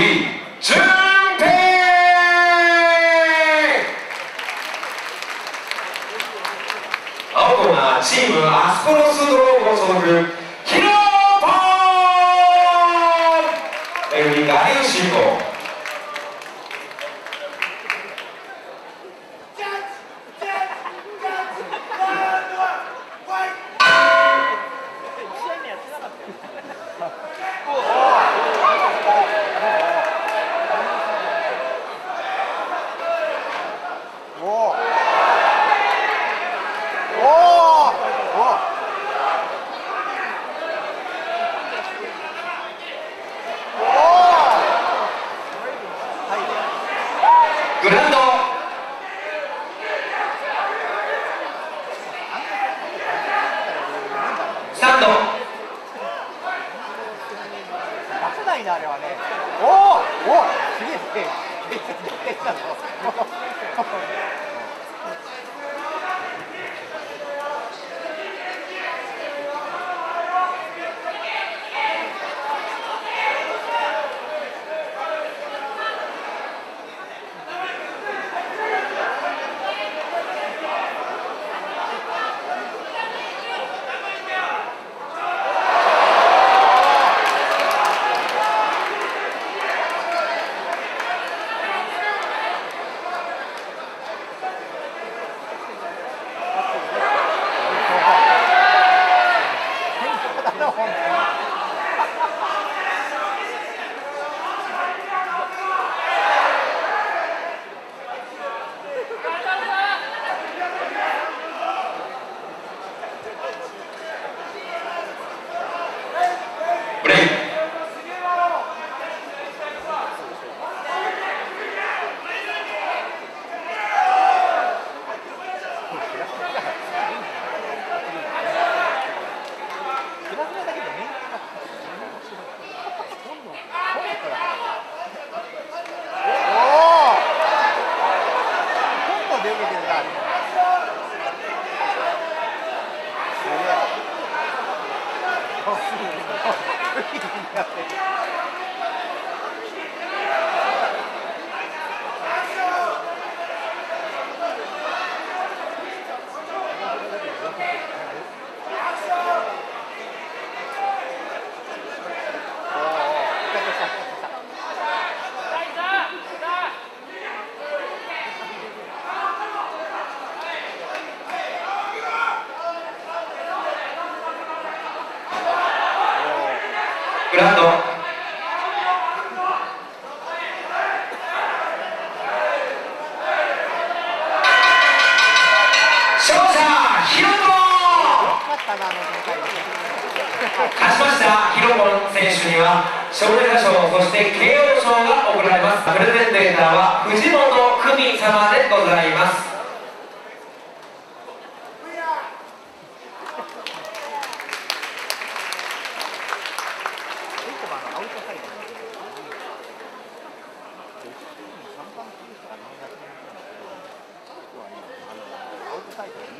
森純平。青コーナーチームアスコロスドローン所属グランドスタンド。出せないなあれはね。おおおすげえすげえすげえなブレイクグラフだけでメンツが今度今度だからおお今度で受けてるなすげえあす げえフリーになってるグラウンド。勝者ヒロポン勝ちました。ヒロポン選手には勝利打賞そして慶応賞が贈られます。プレゼンテーターは藤本久美様でございますケイコバのアウトサイド